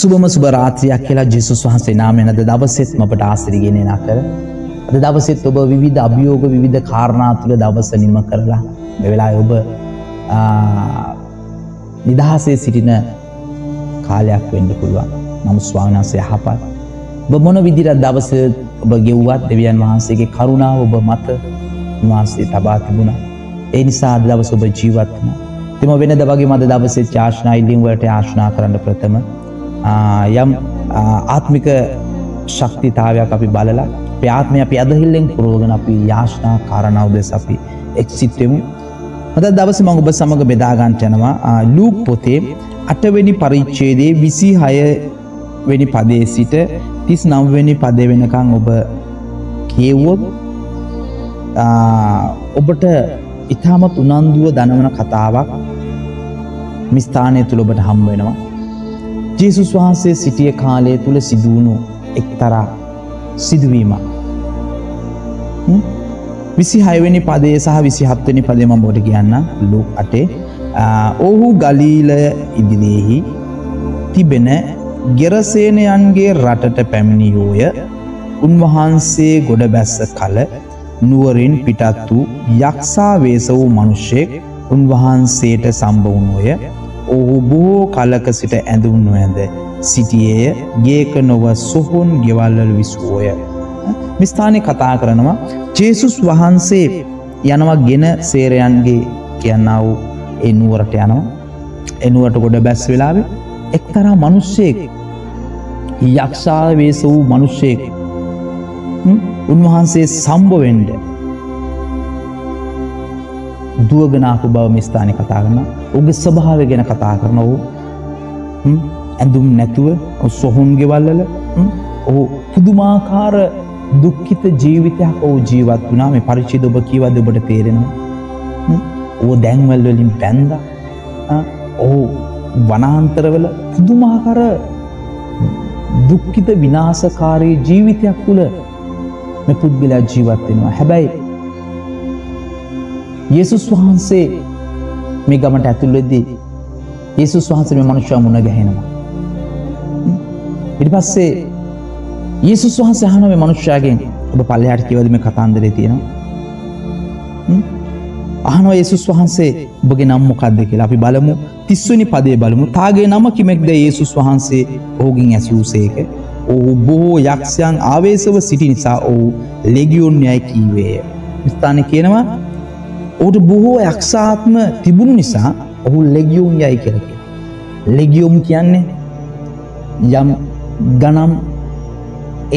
සුබම සුභරාත්‍රයක් කියලා ජෙසුස් වහන්සේ නාමෙනද දවසෙත් මට ආසිරිගෙන නකර අද දවසෙත් ඔබ විවිධ අභියෝග විවිධ කාරණා තුළ දවස නිම කරලා මෙවෙලා ඔබ නිදහසේ සිටින කාලයක් වෙන්ඩ පුළුවන්. නමු ස්වාමිනාසේ හපත් ඔබ මොන විදිරත් දවස ඔබ ගෙව්වත් දෙවියන් වහන්සේගේ කරුණාව ඔබ මත වහන්සේ තබා තිබුණ. ඒ නිසා දවස ඔබ ජීවත්වන තිම වෙන දවගේ මද දවසේ චාශ්නා ඉල්ලිංවලට ආශ්නා කරන්න ප්‍රථම යම් ආත්මික ශක්තිතාවයක් අපි බලලා ප්‍යාත්මය අපි අදහිල්ලෙන් පුරෝගන අපි යාශ්නා කාරණාව දෙස අපි එක්සිටෙමු හද දවස මං ඔබ සමඟ බෙදාගන්ට යනවා ලූක් පොතේ අටවෙනි පරිච්චේදේ විසි හයවෙනි පදේ සිට තිස් නම්වෙනි පදය වෙනකං ඔබ කියව්වොත් ඔබට ඉතාමත් උනන්දුව දනවන කතාවක් මිස්ථානය තුළ ඔබට හම් වෙනවා. ජේසුස් වහන්සේ සිටිය කාලය තුළ සිදුවුණු එක්තරා සිදුවීම විසි හයවැනි පදේ සහ විසි හත්වනි පදේම බොට කියන්න ලුක් අටේ. ඔහු ගලීල ඉදිරියෙහි තිබෙන ගෙරසේනයන්ගේ රටට පැමිණියෝය. උන්වහන්සේ ගොඩ බැස්ස කල නුවරින් පිටත් වූ යක්ෂා වේස වූ මනුෂ්‍යෙක් උන්වහන්සේට සම්බවුණෝය ඔහු බොහෝ කලක සිට ඇඳුම් නොඇද සිටියේය ගේක නොව සොහොන් ගෙවල්ලල විස්වෝය. විස්ථානය කතා කරනවා ජේසුස් වහන්සේ යනවා ගෙන සේරයන්ගේ කියන්නා වූ එනුවරට යනවා එනුවට ගොඩ බැස් වෙලාවේ එක්තරා මනුෂ්‍යයෙක් යක්ෂා වේස වූ මනුෂ්‍යයෙක් උන්වහන්සේ සම්බවෙන්ඩ දුවගනාපු බව මිස්ථානය කතා කරන ඔගේ ස්වභාව ගැන කතා කරන වූ ඇඳුම් නැතුව සොහොන් ගෙවල්ලල ඔහු පුදුමාකාර දුක්කිත ජීවිතයක් ඔහු ජීවත් වනා මේ පරිචි ඔබ කීවද ඔබට තේරෙනවා? ඕ දැන්වල්වලින් පැන්ද ඔහු වනාන්තරවල පුදුමාකර දුක්කිත විනාසකාරයේ ජීවිතයක් තුළ මෙ පුද්ගලයා ජීවත්වෙනවා හැබැයි යේසුස් වහන්සේ මේ ගමට ඇතුල්වෙද්දී ඒසුස් වහන්සේ මේ මනුෂ්‍යා මුණ ගැහෙනවා. ඉට පස්සේ ඒසුස් වහන්සේ හන මේ මනුෂ්‍යයාගෙන් ඔබ පල්ලයාට කිවද මේ කතාන්දරේ තියෙනවා. අහනෝ ඒසුස් වහන්සේ ඔබගේ නම් මොකක්ද කියලා අපි බලමු තිස්වනි පදේ බලමු තාගේ නම කිමෙක්ද ඒසුස් වහන්සේ ඔහුගින් ඇසූසේක ඔහු බොහෝ යක්ෂයන් ආවේශව සිටි නිසා ඔහු ලෙගියුන් යැයි කීවේය. ස්ථාන කියනවා ඔහුට බොහෝ යක්ෂාත්ම තිබුණු නිසා ඔහු ලෙගියුම් යයි කරක. ලෙගියුම් කියන්නේ යම් ගනම්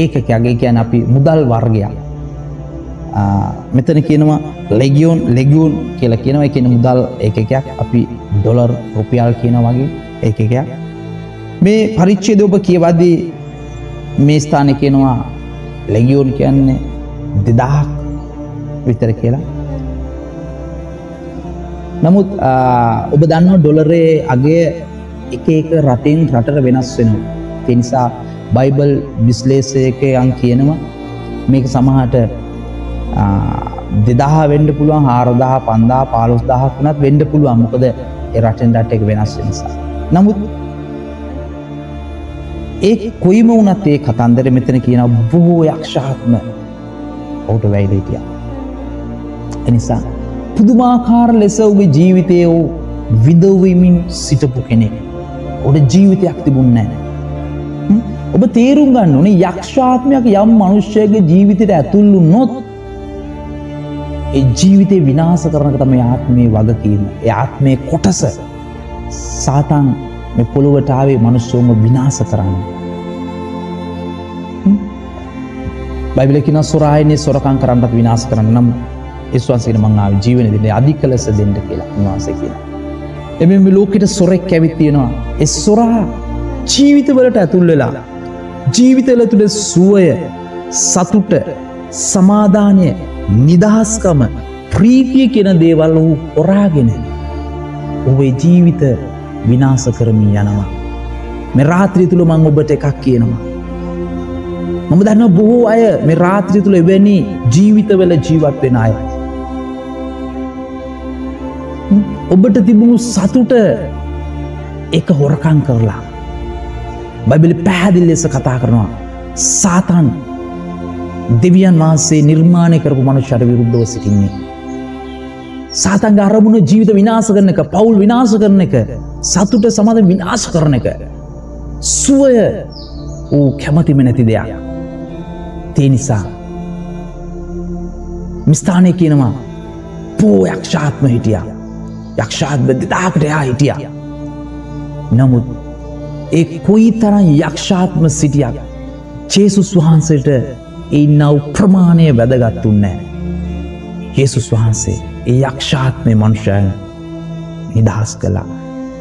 ඒකකගේ කියන අපි මුදල් වර්ගයක්. මෙතන කියනවා ලෙගියෝන් ලෙගියුන් කියලා කියනවා. කියන මුදල් ඒකකයක් අපි ඩොලර් රුපියල් කියන වගේ ඒකකයක්. මේ පරිච්චේද ඔබ කියවදී මේ ස්ථාන කියනවා ලෙගියෝන් කියන්නේ දෙදහක් විතර කියලා. නමුත් ඔබ දන්න ඩොලරේ අගේ එක එක රටින් රටට වෙනස් වෙනවා. තිනිසා බයිබල් විස්ලේසයකයන් කියනවා මේක සමහට දෙදහ වෙන්ඩ පුළුවන් හාරදහ පන්දා පාලොස් දහක් වනත් වෙන්ඩ පුළුවන් මොකද රටෙන් රට එක වෙනස් නිසා. නමුත් ඒ කොයිම වනත් ඒ කතන්දර මෙතන කියන බොහෝ යක්ෂාත්ම ඔවුට වැයිලේටිය. එනිසා පුදුමාකාර ලෙස ඔගේ ජීවිතය වූ විදවීමින් සිටපු කෙනෙක්. ඔට ජීවිතයක් තිබුන්නෑ. ඔබ තේරුම් ගන්න ඕනේ යක්ෂාත්මයක් යම් මනුෂ්‍යයගේ ජීවිතයට ඇතුල්ලු නොත් ඒ ජීවිතය විනාස කරන තම ආත්මය වගකීම ආත්මය කොටස සාතන් මෙ පොළොවටාවේ මනුෂ්‍යෝම විනාස කරන්න. බයිබලකින සොරායනය සොරකං කරන්නත් විනාස කරන්න නම් ස්වාන්සේන මංආව ජීවන දෙන අධික ලෙස දෙන්න කියලා නිවාස කියලා. එම ලෝකට සොරෙක් ඇවිත්තියෙනවා. එ සොරා ජීවිතවලට ඇතුල් වෙලා. ජීවිතල තුළ සුවය සතුට සමාධානය නිදහස්කම ප්‍රීතිය කෙන දේවල් වූ ඔරාගෙන ඔබේ ජීවිත විනාස කරමින් යනවා. මෙ රාත්‍රී තුළ මං ඔබට එකක් කියනවා. මම දන්න බොහෝ අය මේ රාත්‍රී තුළ එවැනි ජීවිතවල ජීවත් වෙන අය. ඔබට තිබුණු සතුට එක හොරකං කරලා. බයිබලි පැහැදිල් ලෙස කතා කරනවා සාතන් දෙවියන් වහන්සේ නිර්මාණය කරපු මනුෂ්‍යට විරුද්ධව සිටින්නේ. සාතන්ග අරමුණ ජීවිත විනාස කරන එක පවුල් විනාස කරන එක සතුට සමඳ විනාශ කරන එක. සුවය වූ කැමතිම නැති දෙයක්. තේ නිසා මිස්ථානය කියනවා පෝ යක්ෂාත්ම හිටිය යක්ෂාත්ම දෙදාකට එයා හිටිය. නමුත් ඒ කොයි තරන් යක්ෂාත්ම සිටියක් චේසුස් වහන්සේට ඒ නව් ප්‍රමාණය වැදගත්තුන්නෑ ඒසුස් වහන්සේ ඒ යක්ෂාත්මය මනුෂ්‍යයන් නිදහස් කලා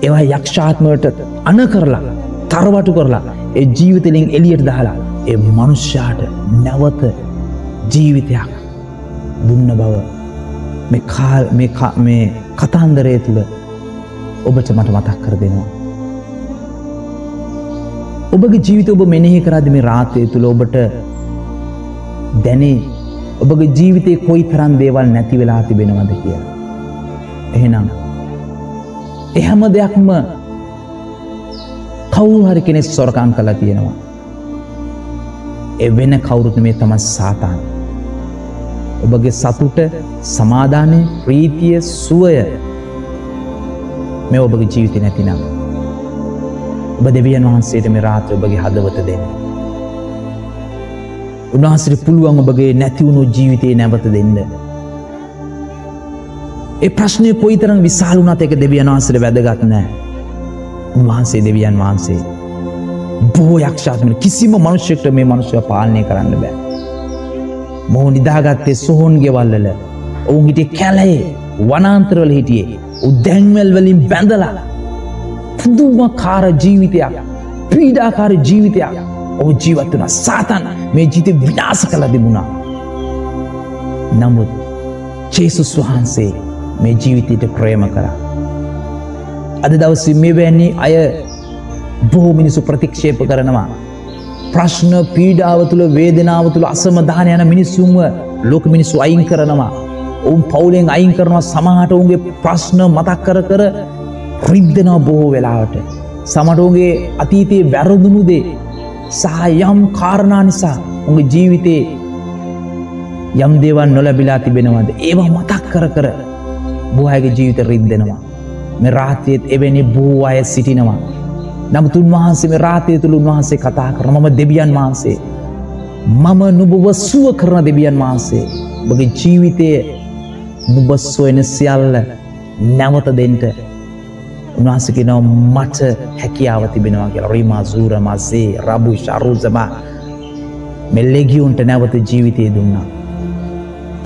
ඒවා යක්ෂාත්මට අන කරලා තරවටු කරලා ඒ ජීවිතලින් එලියට දහලා ඒ මනුෂ්‍යාට නැවත ජීවිතයක් දුන්න බව මේ කතාන්දරය තුළ ඔබට මට මතක් කර දෙනවා. ඔබගේ ජීවිත ඔබ මෙනෙහි කරද මේ රාතය තුළ ඔබට දැනේ ඔබගේ ජීවිතය කොයි තරන් දේවල් නැති වෙලා තිබෙනවද කිය. එහෙනම් එහැම දෙයක්ම කවු හරි කෙනෙ සොරකං කලා තියෙනවා. එ වෙන කවුරුත් මේ තම සාතාන්. ඔබගේ සතුට සමාධානය ප්‍රීතිය සුවය මේ ඔබගේ ජීවිත නැතිනම්. ඔබ දෙවියන් වහන්සේට මේ රාත්‍ර ඔබගේ හදවත දෙන්න. උන්වහන්සට පුළුවන් ඔබගේ නැතිවුණු ජීවිතයේ නැවත දෙන්න. ඒ ප්‍රශ්නය කොයිතරම් විශාලුනත් එක දෙවියන් වහන්සට වැදගත් නෑ. උන්වහන්සේ දෙවියන් වහන්සේ. බෝ යක්ෂාත්මට කිසිම මනුෂ්‍යක්ට මේ මනුෂ්‍ය පාලනය කරන්න බෑ. මොහු නිදාගත්තේ සොහොන් ගෙවල්ලල ඔවුන් හිටිය කැලයේ වනාන්තරවල හිටියේ උදැන්වල් වලින් බැඳලා පුදුම කාර ජීවිතයක් ප්‍රීඩාකාර ජීවිතයක් ඕ ජීවත් වන සාතන් මේ ජීත විනාස කළ දෙමුණා. නමුත් චේසුස් වහන්සේ මේ ජීවිතයට ප්‍රේම කරා. අද දවස මෙවැන්නේ අය බොහෝ මිනිසු ප්‍රතික්ෂේප කරනවා. ප්‍රශ්න පීඩාව තුළ වේදනාව තුළ අසමධාන යන මිනිස්සුන්ව ලෝක මිනිස්සු අයින් කරනවා. ඔවුන් පවුලෙන් අයින් කරනවා සමහට ඔුන්ගේ ප්‍රශ්න මතක් කර කර රිද්දනවා බොහෝ වෙලාවට. සමටෝගේ අතීතයේ වැරදුණු දේ සහ යම් කාරණා නිසා උගේ ජීවිතේ යම් දේවන් නොලැබිලා තිබෙනවද ඒවා මතක් කර කර බොහයගේ ජීවිත රිද්දෙනවා. මෙ රාත්‍යයත් එවැනි බෝ අය සිටිනවා. නමුත් උන්වහන්සේ රාතය තුළ උන්වහන්සේ කතා කර මම දෙවියන් වහන්සේ. මම නුබව සුව කරන දෙවියන් වහන්සේ. බගේ ජීවිතය නුබස්සෝ එන සියල්ල නැවත දෙන්ට උන්වහසකි නව මට හැකියාව තිබෙනවා කියලා රීමා සූර මස්සේ රබු ශරුසම මෙල්ලෙගියුන්ට නැවත ජීවිතය දුන්නා.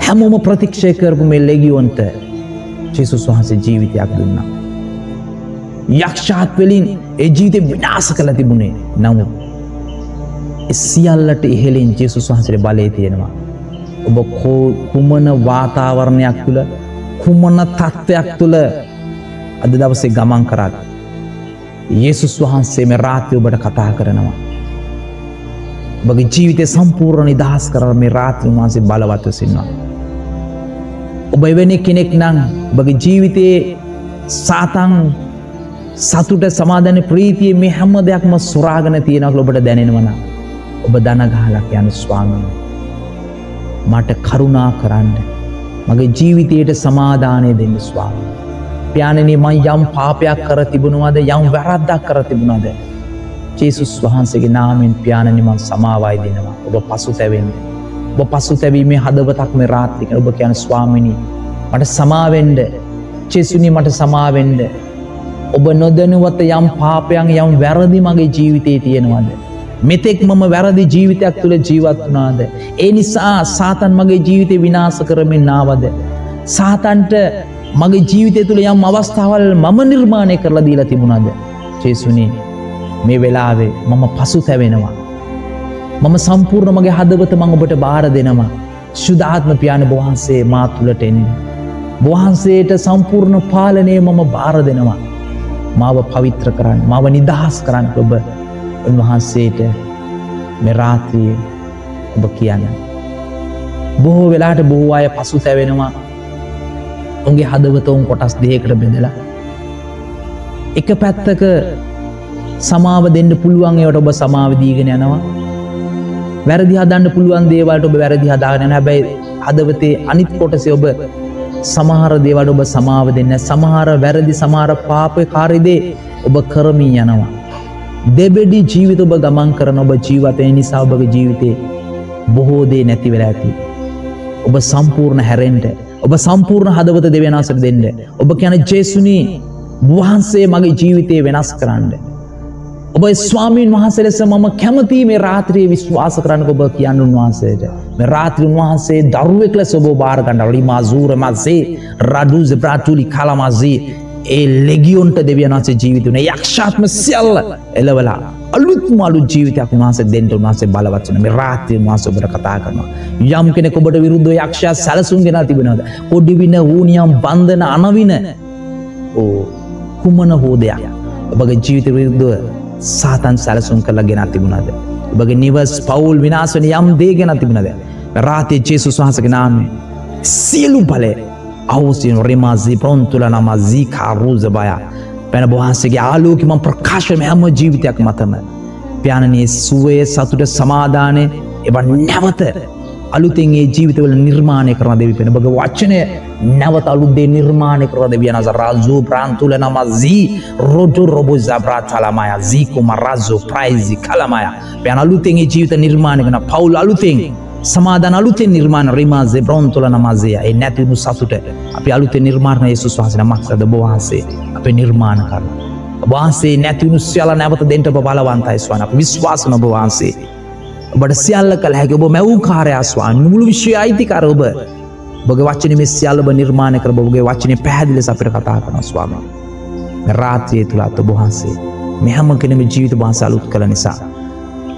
හැමෝම ප්‍රතික්ෂය කරපු මෙල්ලෙගියොන්ට ජෙසුස් වහන්සේ ජීවිතයක් දුන්නා. යක්ෂාත්වලින් ඒ ජීවිතය විනාස කළ තිබුණේ නමුත්. සියල්ලට ඉහෙලින් ජෙසුස් වහන්සට බලය තියෙනවා. ඔබ කුමන වාතාවරණයක් තුළ කුමන තත්ත්වයක් තුළ අද දවසේ ගමන් කරාද. ඒසුස් වහන්සේම රාත්‍ය ඔබට කතා කරනවා. බගේ ජීවිතය සම්පූර්ණ නිදහස් කර මේ රාත්‍රී වහන්සේ බලවත්ව සින්නවා. ඔබ එවැනි කෙනෙක් නං බගේ ජීවිතයේ සාතන් සතුට සමාධන ප්‍රීතිය මේ හැම්ම දෙයක්ම සුරාගන තියෙනක් ඔබට දැනෙනවන ඔබ දනගහලක් යන ස්වාමීන් මට කරුණා කරන්න. මගේ ජීවිතයට සමාධානය දෙන්න ස්වාම ප්‍යාණනේ මං යම් පාපයක් කර තිබුණුවද යම් වැරද්දක් කර තිබුණද? චේසුස් වහන්සේගේ නාමෙන් ප්‍යාණනිමන් සමාවයි දෙනවා. ඔබ පසු තැවෙන්න. ඔබ පසු තැවීමේ හදවතක්ම රාත්‍රික ඔබ කියන ස්වාමිණී මට සමාවෙන්ඩ චෙසුනි මට සමාවෙන්ඩ ඔබ නොදනුවත යම් පාපයන් යම් වැරදි මගේ ජීවිතයේ තියෙනවද. මෙතෙක් මම වැරදි ජීවිතයක් තුළ ජීවත් වනාද. ඒ නිසා සාතන් මගේ ජීවිතය විනාස කරමින් නාවද. සාතන්ට මගේ ජීවිතය තුළ යම් අවස්ථාවල් මම නිර්මාණය කරලා දීලා තිබුණද. චේසුනේ මේ වෙලාවේ මම පසු තැවෙනවා. මම සම්පූර්ණ මගේ හදවත මං ඔබට බාර දෙනවා. ශුද්ධාත්ම පියාණ බොහන්සේ මා තුළට එන්න. බොහන්සේට සම්පූර්ණ පාලනය මම බාර දෙනවා. මාව පවිත්‍ර කරන්න මව නිදහස් කරන්න ඔබ උන්වහන්සේට මෙරාත්‍රිය ඔබ කියන්න. බොහෝ වෙලාට බොහෝ අය පසු තැවෙනවා උන්ගේ හදවතවුන් කොටස් දෙයකට බෙදලා. එක පැත්තක සමාව දෙන්න පුළුවන්ගේට ඔබ සමාවදීගෙන යනවා වැරදි හදන්න පුළුවන් දේවල්ට ඔබ වැරදි හදාගෙන හැබැයි හදවතේ අනිත් කොටසේ ඔබ සමහර දේවට ඔබ සමාව දෙන්න සමහර වැරදි සමහර පාපය කාරිදේ ඔබ කරමින් යනවා. දෙබෙඩි ජීවිත ඔබ ගමන් කරන ඔබ ජීවතය නිසා ඔබගේ ජීවිතේ බොහෝදේ නැති වෙලා ඇති. ඔබ සම්පූර්ණ හැරෙන්ට ඔබ සම්පූර්ණ හදවත දෙවෙනසර දෙන්න. ඔබ කියන ජේසුනී වහන්සේ මගේ ජීවිතය වෙනස් කරන්න. ඔබ ස්වාමීන් වහන්සේ ලෙස මම කැමති මේ රාත්‍රයේ විශ්වාස කරන්න ඔබ කියන්න උන්වහන්සේට. මේ රාත්‍රීන් වහන්සේ දරුවෙක් ලෙස ඔබ භාරගන්න රිමා සූරමස්සේ රඩුස ප්‍රාටුලි කලමස්සේ ඒ ලෙගියොන්ට දෙවියන්සේ ජීවිතන යක්ෂාත්ම සියල්ල එලවලා අලුත් මලු ජීවිතයක් වහන්සේ දෙන්ට වහන්සේ බලවත්වන මේ රාත්‍රී වහන්ස ඔබට කතා කරනවා. යම් කෙනෙ ඔබට විරුද්ධ යක්ෂා සැලසුම් ගෙන තිබෙනද කොඩිවින වූනියම් බන්ධන අනවින ඕ කුමන හෝදයක්? ඔබගේ ජීවිත විරුද්ධව සාතන් සැලසුම් කරලා ගෙන තිබුණද. ඔබගේ නිවස් පවුල් විනාසන යම් දේ ගෙන තිබුණද. රාතය ජේසුස් වහසක නාමේ. සියලු බලය අවසින් රෙමazී ප්‍රොන්තුල නම සීකාරූЗ බය පැන බොහන්සගේ ආලෝකම ප්‍රකාශම හැම ජීවිතයක් මතම. ප්‍යාණනයේ සුවය සතුට සමාධානය එබ නැවත අලුතෙන් ඒ ජීවිතවල නිර්මාණය කරන දෙවි පෙන බග වච්චනය නැවත අලුද්දේ නිර්මාණය කරද වියනස රාජෝ ප්‍රාන්තුල නමස්ී රොඩු රොබු ජබ්‍රාතලමය සීකුම රාජෝ ප්‍රයිසි කළමය. පැන අලුතෙන්ගේ ජීවිත නිර්මාණය කන පවුල් අලුතෙන් සමාධන අලුතෙන් නිර්මාණ රිමාසේ බ්‍රොන්තුල නමසය ඒ නැතිවුණු සතුට අපි අලුතෙ නිර්මාණය යසු වහසන මක්සද බවහන්සේ අප නිර්මාණ කරන. වහන්සේ නැතිවුණු සියල නැවත දෙන්ට බලවන්තයි ස්වන විශ්වාසන ඔබවහන්සේ ඔබට සියල්ල කළ හැක ඔබ මැවූ කාරයස්වා මුළු විශ්වය අයිතිකර ඔබ. බොග වචන මෙ සියල්ලබ නිර්මාණය කර බොගේ වචනය පැහැදිලි අපිට කතා කරන ස්වාම. රාත්‍රය තුළත් ඔබහන්සේ මෙහම කෙනෙම ජීවිත බාස අලුත් කළ නිසා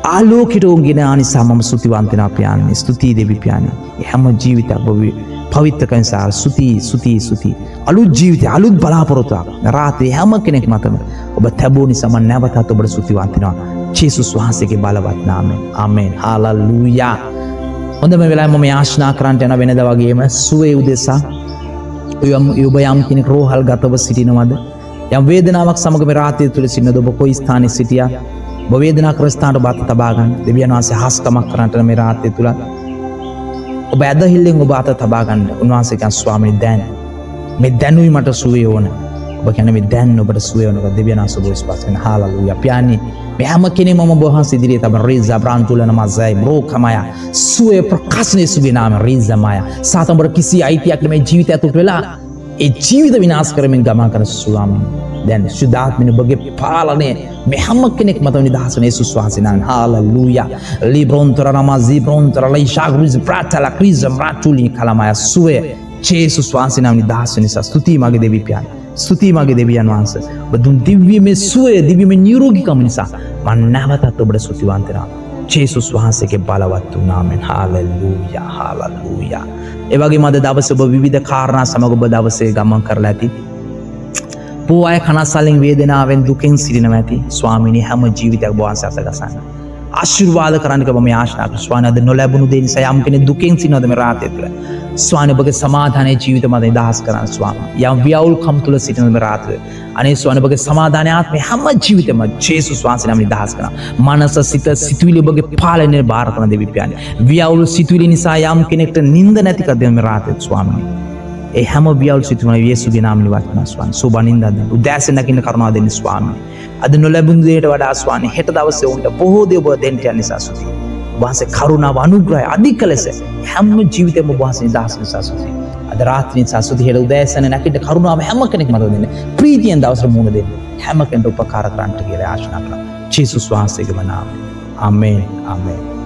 ආලෝකට ඔන්ගෙන අනිසා මම සුතිවන්තන ප්‍යාන්නේ ස්තුතියි දෙවිපාන හැම ජීවිතක් බොවී පවිත්තකනිසා සුතිී සුතිී සුති අලු ජීවිත අලුත් බලාපොරොතුවක් රාතේ හැම කෙනෙක් මතම ඔබ තැබෝනි සම නැවතත් ඔබට සුතිවන්තිනවා චේසුස් වහන්සේගේ බලවත්නාම අමෙන් හාලල්ලූයා හොඳම වෙලා මම යාශ්නා කරන්ට යන වෙනද වගේම සුවේ උදෙසා යුබ යම් කෙනෙක් රෝහල් ගතව සිටිනවද? යම් වේදනාවක් සමග රාතය තුළ සින්න ඔබ කොයි ස්ථාන සිටිය? බවේදනා කරස්ථානට බත් තබාගන්න දෙවියන් වහන්සේ හස්කමක් කරන්නට මේ රාත්‍ය තුළ ඔබ ඇදහිල්ලෙන් ඔබ අත තබාගන්න උන්වහන්සේකන් ස්වාමිනි දැන් මේ දැනුයි මට සුවේ ඕන. ඔබ කැන මේ දැන් ඔබට සුවයනක දෙවියන සුබස් පසෙන් හාලලු යපයන්නේ මෙහම කෙනෙ ම බොහන් සිදිරිය තම රීዛ බ්‍රාන්තුලන මසයි රෝකමය සුවය ප්‍රකාශනය සුගෙනාම රීසමය සාතම්බට කිසි අයිතියක් මේ ජීවිත ඇතුට වෙලා ඒ ජීවිත විනාස් කරමින් ගමා කර සුවාමින් දැන් ශුද්ධාත්මන බගේ පාලනය මෙහම කෙනෙක් මත නිදහසනේ සුස්වාසිනන් හාලලූය. ලිබ්‍රොන්තර නම ජීබ්‍රොන්තර ලයි ශාගරුස ප්‍රාටල ක්‍රීසම් රාටුලි කළමය සුවය චේසු ස්වාසිනම් නිදහස නිසා ස්තුතියි මගේ දෙවිපියන් ස්තුතියි මගේ දෙවියන් වහන්ස. බදුන් දිව්‍යීම සුවය දිවිම නිරෝගිකම නිසා මන් නැවතත් ඔබට සුතිවන්තෙනවා චේසුස් වහන්සේගේ බලවත් වනාමෙන් හාලල්ලූය හාලල්ලූය ඒවගේ මද දවස ඔබ විධ කාරණා සමග ඔබ දවසේ ගමන් කරලා ඇති. පෝ අය කනස්සලින් වේදනාවෙන් දුකෙන් සිටිනව ඇති. ස්වාමිනි හැම ජීවිතයක් බවන්ස අස ගසන්න. අශිර්වාද කරන්නක ම ආශනාක ස්වානද නොලැබුණු දේ නිසා යම් කෙනෙ දුකෙන් සිනොදම රාතය තුළ ස්වානභගේ සමාධනය ජීවිත මත දහස් කරන්න ස්වාම යම් ව්‍යවුල් කම් තුළ සිටිනම රාත්‍ර අනේ ස්වනභගේ සමාධානයාත්ම හැම ජීවිතම ජේසු ස්වාන්සනම දහස් කන මනස සිත සිතුවිලි ඔබගේ පාලනය භාරකන දෙවිපයන් ව්‍යවුලු සිතුවිලි නිසා යම් කෙනෙක්ට නින්ද නැතිකදම රාතය ස්වාමනි ඒ හැම වියල් සිතුවන ඒසුගේ නාමනි වත්න ස්වාන් සුබනින්දද උදෑසනකින්න කරුණා දෙන්න ස්වාමි අද නොලැබුන්දේට වඩා ස්වාන හෙට දවස ඔවුන්ට බොහෝදය ඔබ දෙන්ට නිසා සුති වහන්සේ කරුණාව අනුග්‍රහය අධික ලෙස හැම ජීවිතම වහන්සේ දහස නිසා සුති අද රාත්‍රී සසුති හෙට උදෑසන නැකිට කරුණාව හැම කෙනෙක් මත දෙන්න. ප්‍රීතියෙන් දවසර මුණ දෙන්න. හැම කෙන්ට උපකාර කරන්ට කියල ආශනා කළ චිසුස් වහන්සේගම නාම අම්මේ අම්මේ